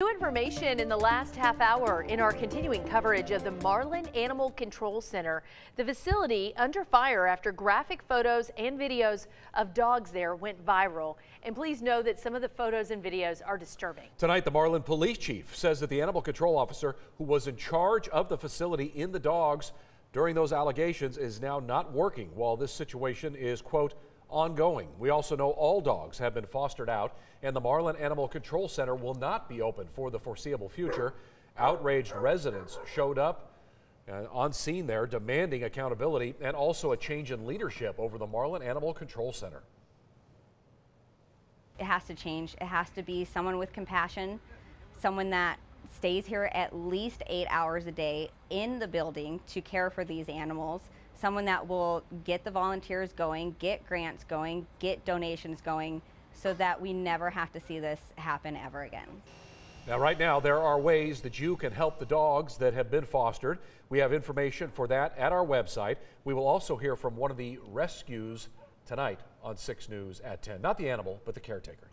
New information in the last half hour in our continuing coverage of the Marlin Animal Control Center. The facility under fire after graphic photos and videos of dogs there went viral. And please know that some of the photos and videos are disturbing. Tonight, the Marlin police chief says that the animal control officer who was in charge of the facility in the dogs during those allegations is now not working while this situation is, quote, ongoing. We also know all dogs have been fostered out, and the Marlin Animal Control Center will not be open for the foreseeable future. Outraged residents showed up uh, on scene there demanding accountability and also a change in leadership over the Marlin Animal Control Center. It has to change. It has to be someone with compassion, someone that stays here at least eight hours a day in the building to care for these animals someone that will get the volunteers going, get grants going, get donations going, so that we never have to see this happen ever again. Now, right now, there are ways that you can help the dogs that have been fostered. We have information for that at our website. We will also hear from one of the rescues tonight on 6 News at 10. Not the animal, but the caretaker.